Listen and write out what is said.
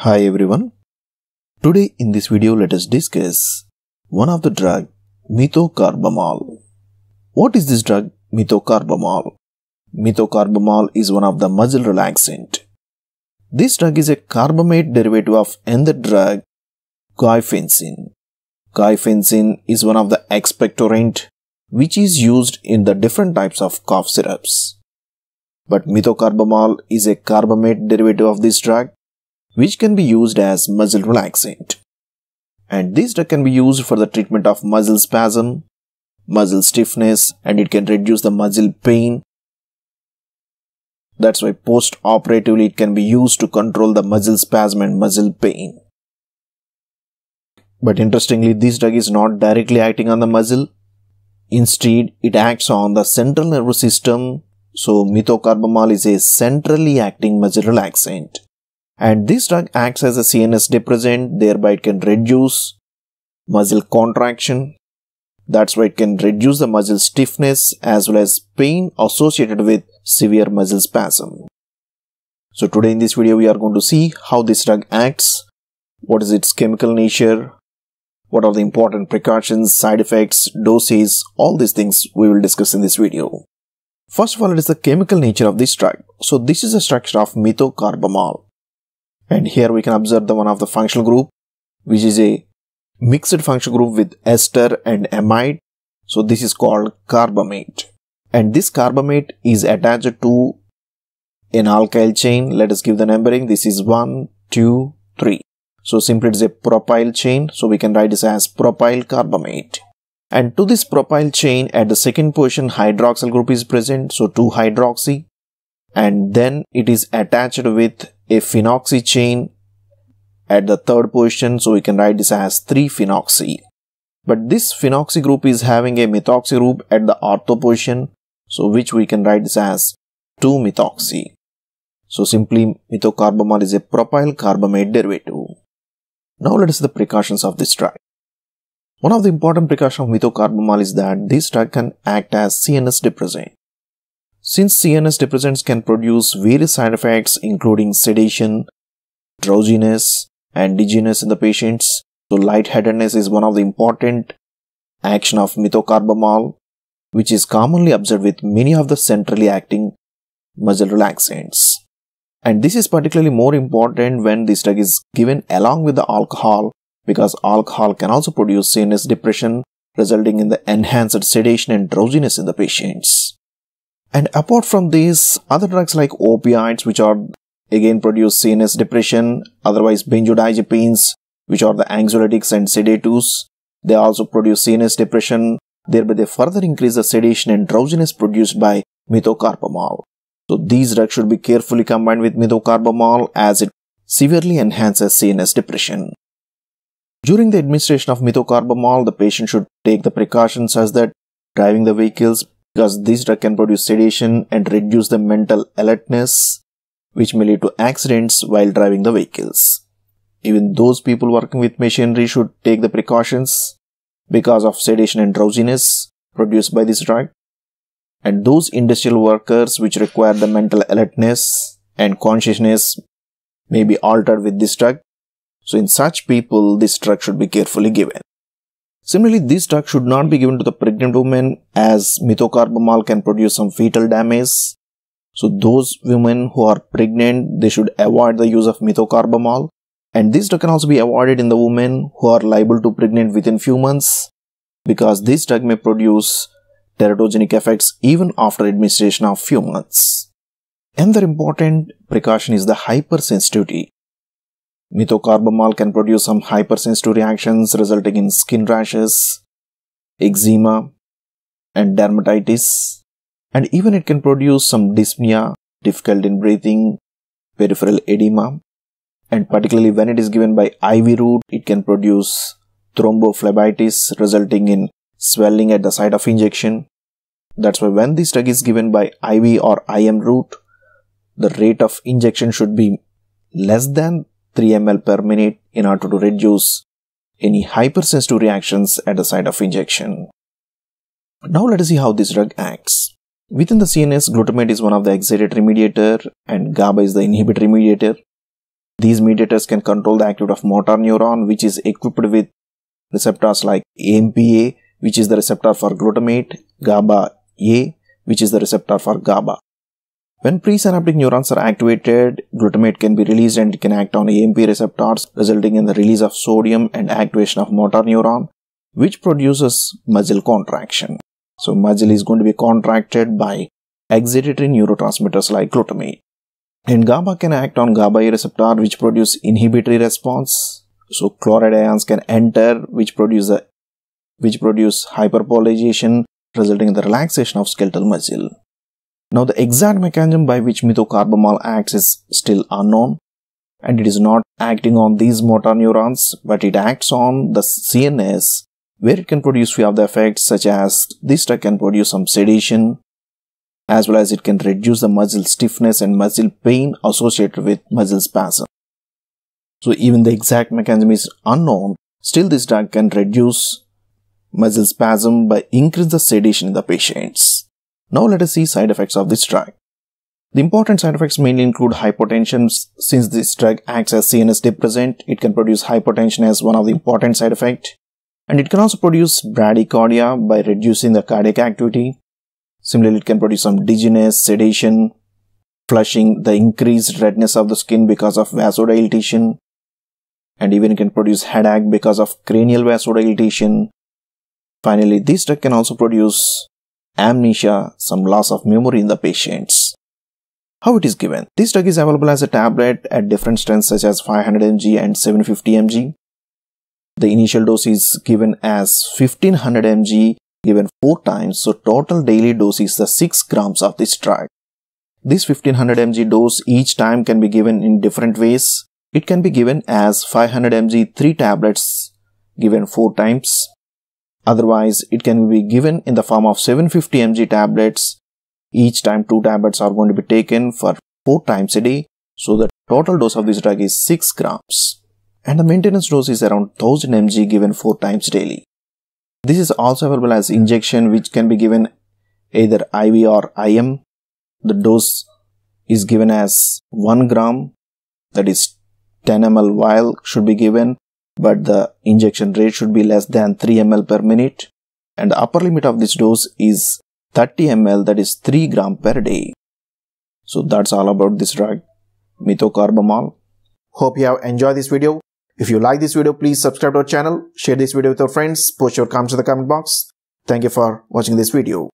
Hi everyone. Today in this video let us discuss one of the drug methocarbamol. What is this drug methocarbamol? Methocarbamol is one of the muscle relaxant. This drug is a carbamate derivative of another drug guaifenesin. Guaifenesin is one of the expectorant which is used in the different types of cough syrups. But methocarbamol is a carbamate derivative of this drug which can be used as muscle relaxant. And this drug can be used for the treatment of muscle spasm, muscle stiffness, and it can reduce the muscle pain. That's why post-operatively it can be used to control the muscle spasm and muscle pain. But interestingly, this drug is not directly acting on the muscle. Instead, it acts on the central nervous system. So, methocarbamol is a centrally acting muscle relaxant and this drug acts as a CNS depressant thereby it can reduce muscle contraction that's why it can reduce the muscle stiffness as well as pain associated with severe muscle spasm. So today in this video we are going to see how this drug acts, what is its chemical nature, what are the important precautions, side effects, doses, all these things we will discuss in this video. First of all, it is the chemical nature of this drug. So this is the structure of methocarbamol and here we can observe the one of the functional group which is a mixed functional group with ester and amide. So this is called carbamate. And this carbamate is attached to an alkyl chain. Let us give the numbering. This is 1 2 3 so simply it is a propyl chain. So we can write this as propyl carbamate. And to this propyl chain at the second position hydroxyl group is present. So 2 hydroxy. And then it is attached with a phenoxy chain at the third position so we can write this as 3-phenoxy. But this phenoxy group is having a methoxy group at the ortho position so which we can write this as 2-methoxy. So simply methocarbamol is a propyl carbamate derivative. Now let us see the precautions of this drug. One of the important precautions of methocarbamol is that this drug can act as CNS depressant. Since CNS depressants can produce various side effects including sedation, drowsiness, and dizziness in the patients, so lightheadedness is one of the important action of methocarbamol, which is commonly observed with many of the centrally acting muscle relaxants. And this is particularly more important when this drug is given along with the alcohol because alcohol can also produce CNS depression resulting in the enhanced sedation and drowsiness in the patients. And apart from these, other drugs like opioids, which are again produce CNS depression, otherwise benzodiazepines, which are the anxiolytics and sedatives, they also produce CNS depression, thereby they further increase the sedation and drowsiness produced by methocarbamol. So these drugs should be carefully combined with methocarbamol as it severely enhances CNS depression. During the administration of methocarbamol, the patient should take the precautions such that driving the vehicles because this drug can produce sedation and reduce the mental alertness which may lead to accidents while driving the vehicles. Even those people working with machinery should take the precautions because of sedation and drowsiness produced by this drug. And those industrial workers which require the mental alertness and consciousness may be altered with this drug. So in such people, this drug should be carefully given. Similarly, this drug should not be given to the pregnant women as methocarbamol can produce some fetal damage. So those women who are pregnant, they should avoid the use of methocarbamol. And this drug can also be avoided in the women who are liable to pregnant within few months because this drug may produce teratogenic effects even after administration of few months. Another important precaution is the hypersensitivity. Methocarbamol can produce some hypersensitive reactions resulting in skin rashes, eczema, and dermatitis. And even it can produce some dyspnea, difficulty in breathing, peripheral edema. And particularly when it is given by IV route, it can produce thrombophlebitis resulting in swelling at the site of injection. That's why when this drug is given by IV or IM route, the rate of injection should be less than 3 ml per minute in order to reduce any hypersensitive reactions at the site of injection. Now let us see how this drug acts. Within the CNS, glutamate is one of the excitatory mediator and GABA is the inhibitory mediator. These mediators can control the activity of motor neuron, which is equipped with receptors like AMPA, which is the receptor for glutamate, GABA A, which is the receptor for GABA. When presynaptic neurons are activated, glutamate can be released and can act on AMPA receptors, resulting in the release of sodium and activation of motor neuron, which produces muscle contraction. So muscle is going to be contracted by excitatory neurotransmitters like glutamate. And GABA can act on GABA receptor which produce inhibitory response. So chloride ions can enter which produce a, which produce hyperpolarization resulting in the relaxation of skeletal muscle. Now the exact mechanism by which methocarbamol acts is still unknown and it is not acting on these motor neurons but it acts on the CNS where it can produce few of the effects such as this drug can produce some sedation as well as it can reduce the muscle stiffness and muscle pain associated with muscle spasm. So even the exact mechanism is unknown, still this drug can reduce muscle spasm by increase the sedation in the patients. Now let us see side effects of this drug. The important side effects mainly include hypotension. Since this drug acts as CNS depressant, it can produce hypotension as one of the important side effects. And it can also produce bradycardia by reducing the cardiac activity. Similarly, it can produce some dizziness, sedation, flushing, the increased redness of the skin because of vasodilatation, and even it can produce headache because of cranial vasodilatation. Finally, this drug can also produce amnesia, some loss of memory in the patients. How it is given? This drug is available as a tablet at different strengths such as 500 mg and 750 mg. The initial dose is given as 1500 mg given 4 times so total daily dose is the 6 grams of this drug. This 1500 mg dose each time can be given in different ways. It can be given as 500 mg 3 tablets given 4 times Otherwise, it can be given in the form of 750 mg tablets. Each time two tablets are going to be taken for 4 times a day. So the total dose of this drug is 6 grams. And the maintenance dose is around 1000 mg given 4 times daily. This is also available as injection which can be given either IV or IM. The dose is given as 1 gram that is 10 ml vial should be given but the injection rate should be less than 3 ml per minute and the upper limit of this dose is 30 ml that is 3 gram per day. So that's all about this drug methocarbamol. Hope you have enjoyed this video. If you like this video, please subscribe to our channel, share this video with your friends, post your comments in the comment box. Thank you for watching this video.